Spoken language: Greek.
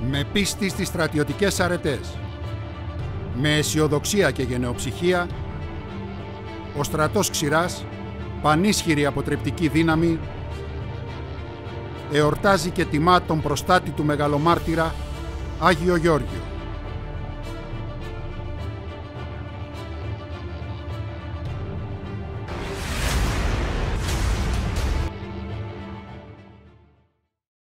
Με πίστη στις στρατιωτικές αρετές, με αισιοδοξία και γενεοψυχία, ο στρατός Ξηράς, πανίσχυρη αποτρεπτική δύναμη, εορτάζει και τιμά τον προστάτη του μεγαλομάρτυρα Άγιο Γιώργιο.